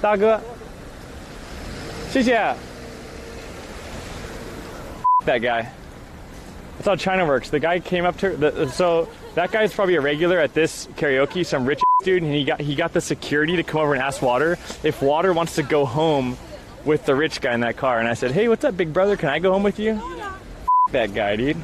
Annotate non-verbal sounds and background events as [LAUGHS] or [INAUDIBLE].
大哥，谢谢。That guy. That's how China works. The guy came up to the, so that guy's probably a regular at this karaoke, some rich [LAUGHS] dude, and he got he got the security to come over and ask Water if Water wants to go home with the rich guy in that car. And I said, Hey, what's up, big brother? Can I go home with you? [LAUGHS] That guy, dude.